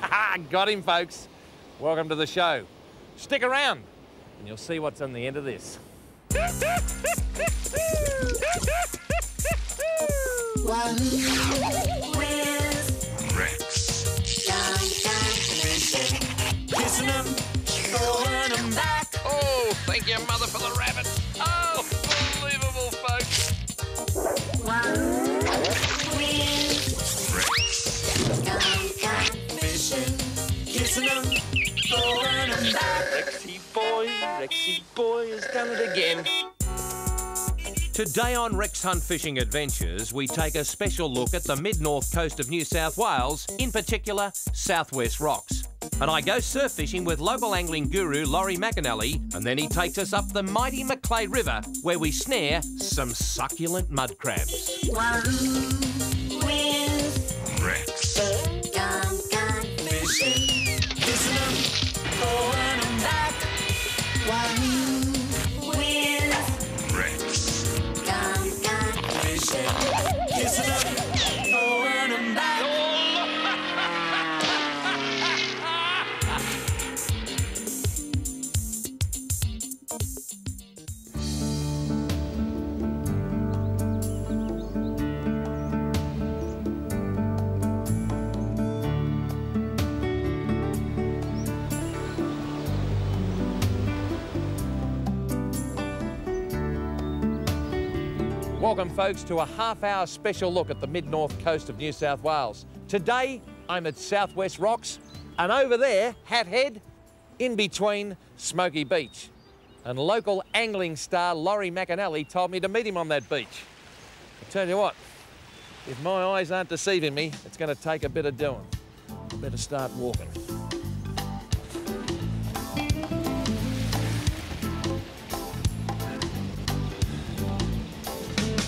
Got him, folks. Welcome to the show. Stick around and you'll see what's on the end of this. Oh, thank you, mother, for the rabbit. Rexy boy has done it again. Today on Rex Hunt Fishing Adventures, we take a special look at the mid north coast of New South Wales, in particular, Southwest Rocks. And I go surf fishing with local angling guru Laurie McEnally, and then he takes us up the mighty Macleay River, where we snare some succulent mud crabs. Rex. Welcome, folks, to a half hour special look at the mid north coast of New South Wales. Today, I'm at Southwest Rocks, and over there, Hat Head, in between Smoky Beach. And local angling star Laurie McEnally told me to meet him on that beach. I tell you what, if my eyes aren't deceiving me, it's going to take a bit of doing. Better start walking.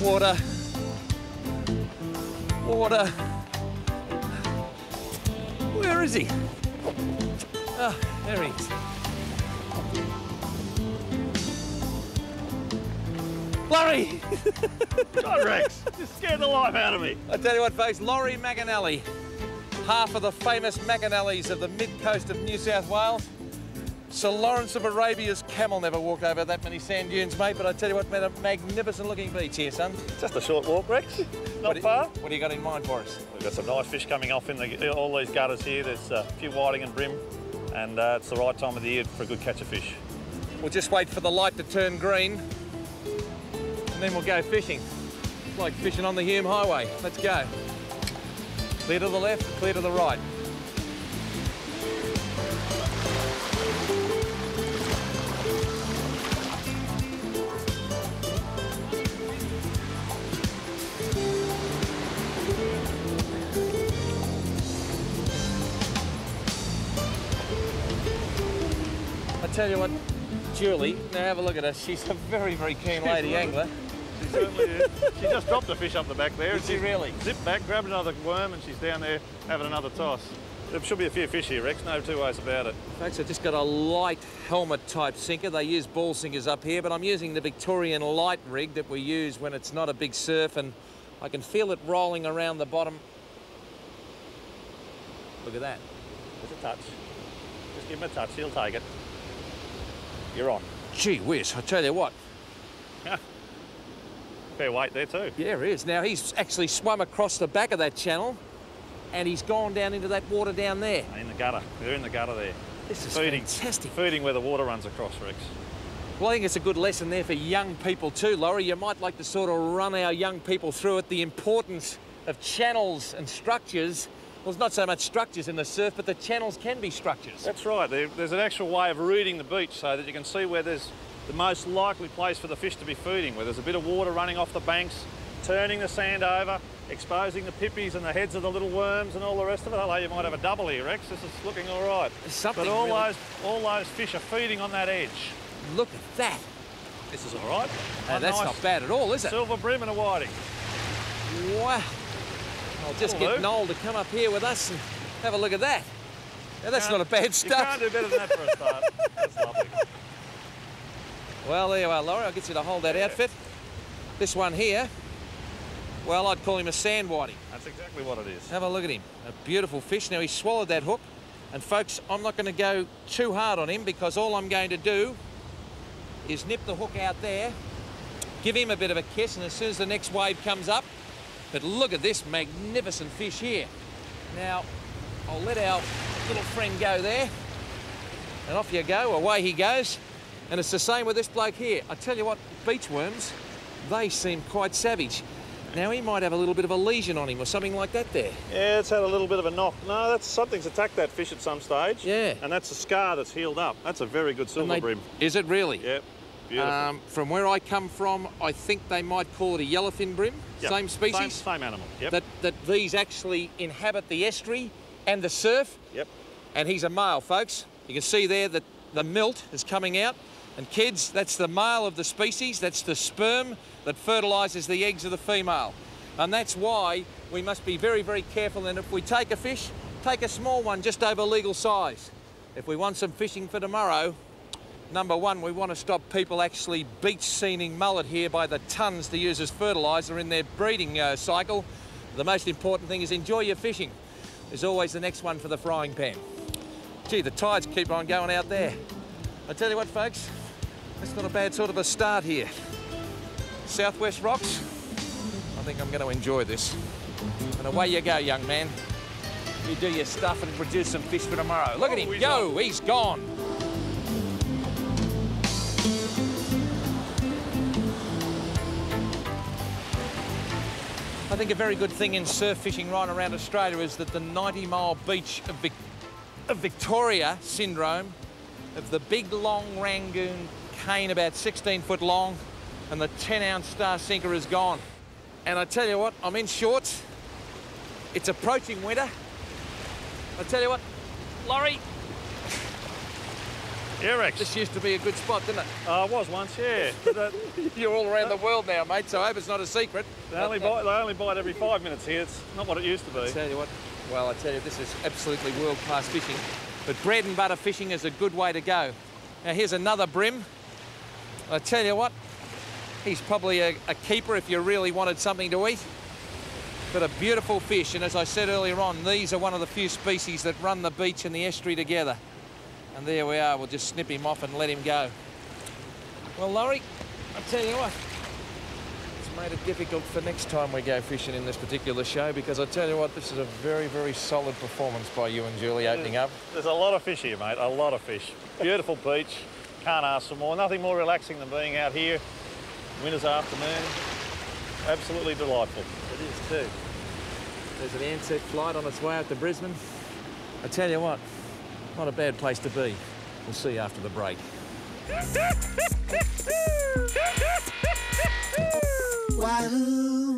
Water. Water. Where is he? Ah, there he is. Laurie! God, Rex, you scared the life out of me. I tell you what, folks, Laurie McEnally, half of the famous McEnallys of the mid-coast of New South Wales. Sir Lawrence of Arabia's camel never walked over that many sand dunes, mate, but I tell you what, man, a magnificent looking beach here, son. Just a short walk, Rex. Not what do- far. What do you got in mind for us? We've got some nice fish coming off in the, all these gutters here. There's a few whiting and bream, and uh, it's the right time of the year for a good catch of fish. We'll just wait for the light to turn green, and then we'll go fishing. It's like fishing on the Hume Highway. Let's go. Clear to the left, clear to the right. Tell you what, Julie, now have a look at her. She's a very, very keen lady angler. She certainly is. She just dropped a fish up the back there. Did she really? Zipped back, grabbed another worm, and she's down there having another toss. There should be a few fish here, Rex. No two ways about it. Folks, I've just got a light helmet type sinker. They use ball sinkers up here, but I'm using the Victorian light rig that we use when it's not a big surf, and I can feel it rolling around the bottom. Look at that. Just a touch. Just give him a touch. He'll take it. You're on. Gee whiz, I tell you what. Fair weight there too. Yeah, he is. Now, he's actually swum across the back of that channel, and he's gone down into that water down there. In the gutter. They're in the gutter there. This is Feeding. fantastic. Feeding where the water runs across, Rex. Well, I think it's a good lesson there for young people too, Laurie. You might like to sort of run our young people through it, the importance of channels and structures. Well, it's not so much structures in the surf, but the channels can be structures. That's right. There, there's an actual way of routing the beach so that you can see where there's the most likely place for the fish to be feeding, where there's a bit of water running off the banks, turning the sand over, exposing the pippies and the heads of the little worms and all the rest of it. Hello, you might have a double here, Rex. This is looking all right. Something but all really- those all those fish are feeding on that edge. Look at that. This is all right. That's nice not bad at all, is it? Silver bream and a whiting. Wow. I'll just That'll get. Noel to come up here with us and have a look at that. Now, that's not a bad start. You can't do better than that for a start. That's lovely. Well, there you are, Laurie. I'll get you to hold that outfit. This one here, well, I'd call him a sand whiting. That's exactly what it is. Have a look at him. A beautiful fish. Now, he swallowed that hook. And folks, I'm not going to go too hard on him because all I'm going to do is nip the hook out there, give him a bit of a kiss, and as soon as the next wave comes up, but look at this magnificent fish here. Now, I'll let our little friend go there, and off you go, away he goes. And it's the same with this bloke here. I tell you what, beach worms, they seem quite savage. Now he might have a little bit of a lesion on him or something like that there. Yeah, it's had a little bit of a knock. No, that's something's attacked that fish at some stage. Yeah. And that's a scar that's healed up. That's a very good silver they- bream. Is it really? Yep. Beautiful. Um, from where I come from, I think they might call it a yellowfin bream, Yep. same species. Same, same animal. Yep. That, that these actually inhabit the estuary and the surf, Yep. and he's a male, folks. You can see there that the milt is coming out. And kids, that's the male of the species, that's the sperm that fertilises the eggs of the female. And that's why we must be very, very careful. And if we take a fish, take a small one just over legal size. If we want some fishing for tomorrow, number one, we want to stop people actually beach seining mullet here by the tons to use as fertiliser in their breeding uh, cycle. The most important thing is enjoy your fishing. There's always the next one for the frying pan. Gee, the tides keep on going out there. I tell you what, folks, that's not a bad sort of a start here. Southwest Rocks, I think I'm going to enjoy this. And away you go, young man. You do your stuff and produce some fish for tomorrow. Look at Oh, him he's go, he's gone. I think a very good thing in surf fishing right around Australia is that the 90 mile beach of, Vic- of Victoria syndrome, of the big long Rangoon cane about 16 foot long, and the 10 ounce star sinker is gone. And I tell you what, I'm in shorts. It's approaching winter. I tell you what, Laurie, Yeah, this used to be a good spot, didn't it? Uh, was once, yeah. That, You're all around the world now, mate, so I hope it's not a secret. they, only bite, they only bite every five minutes here. It's not what it used to I be. tell you what, well, I tell you, this is absolutely world-class fishing. But bread and butter fishing is a good way to go. Now, here's another bream. I tell you what, he's probably a, a keeper if you really wanted something to eat. But a beautiful fish, and as I said earlier on, these are one of the few species that run the beach and the estuary together. And there we are, we'll just snip him off and let him go. Well, Laurie, I tell you what, it's made it difficult for next time we go fishing in this particular show because I tell you what, this is a very, very solid performance by you and Julie opening up. There's a lot of fish here, mate. A lot of fish. Beautiful beach. Can't ask for more. Nothing more relaxing than being out here winter's afternoon. Absolutely delightful. It is too. There's an Ansett flight on its way out to Brisbane. I tell you what, not a bad place to be. We'll see you after the break. Wahoo!